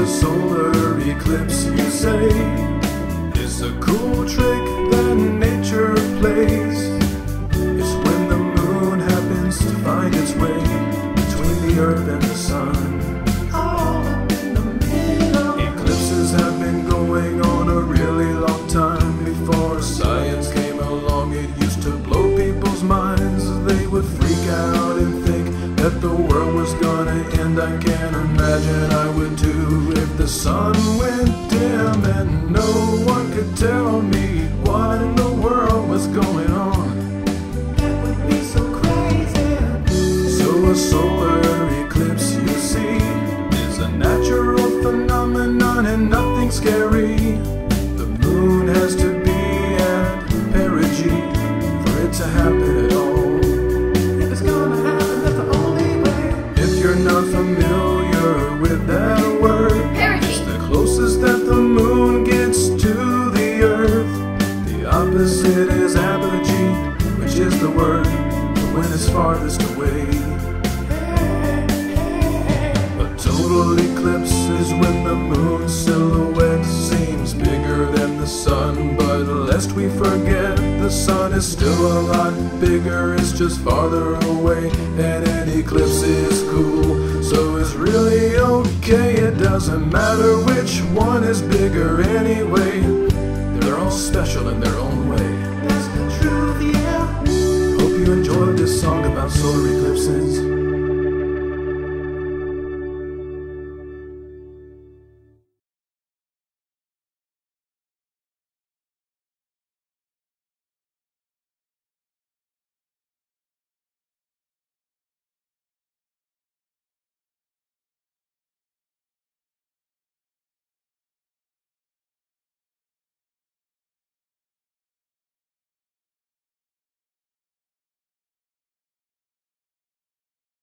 A solar eclipse, you say? is a cool trick that nature plays. It's when the moon happens to find its way between the earth and that the world was gonna end. I can't imagine I would too if the sun went dim and no one could tell me what in the world was going on. That would be so crazy. So a solar eclipse, you see, is a natural phenomenon and nothing scary. The moon has to be at perigee for it to happen not familiar with that word, it's Perigee. the closest that the moon gets to the earth. The opposite is apogee, which is the word when it's farthest away. A total eclipse is when the moon's lest we forget, the sun is still a lot bigger, it's just farther away. And an eclipse is cool, so it's really okay. It doesn't matter which one is bigger anyway. They're all special in their own way. That's the truth, yeah. Hope you enjoyed this song about solar eclipses.